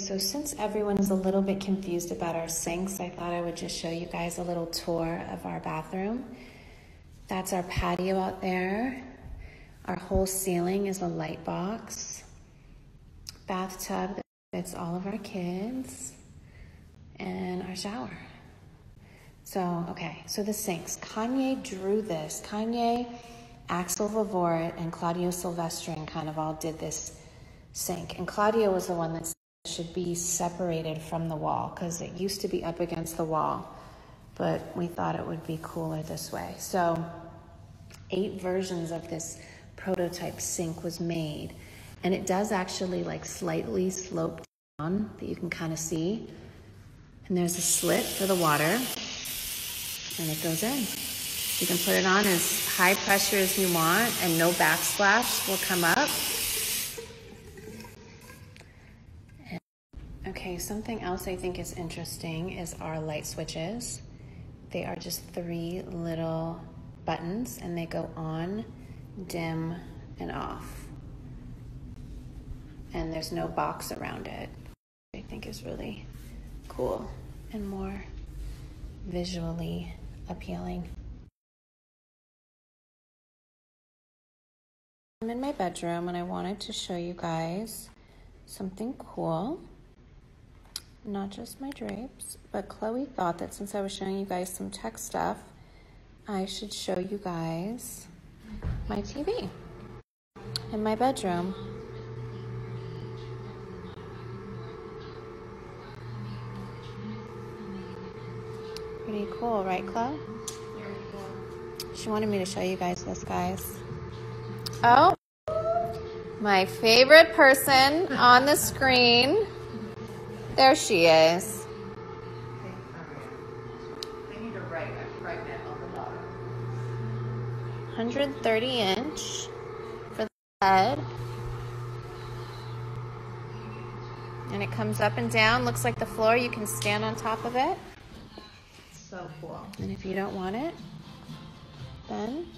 So since everyone is a little bit confused about our sinks, I thought I would just show you guys a little tour of our bathroom. That's our patio out there. Our whole ceiling is a light box. Bathtub that fits all of our kids. And our shower. So, okay, so the sinks. Kanye drew this. Kanye, Axel Vervoordt, and Claudio Silvestrin kind of all did this sink. And Claudio was the one that should be separated from the wall because it used to be up against the wall, but we thought it would be cooler this way. So eight versions of this prototype sink was made and it does actually like slightly slope down that you can kind of see. And there's a slit for the water and it goes in. You can put it on as high pressure as you want and no backsplash will come up. Okay, something else I think is interesting is our light switches. They are just three little buttons and they go on, dim, and off. And there's no box around it. I think is really cool and more visually appealing. I'm in my bedroom and I wanted to show you guys something cool not just my drapes, but Chloe thought that since I was showing you guys some tech stuff, I should show you guys my TV in my bedroom. Pretty cool, right, Chloe? She wanted me to show you guys this, guys. Oh, my favorite person on the screen. There she is. 130 inch for the head. And it comes up and down. Looks like the floor. You can stand on top of it. So cool. And if you don't want it, then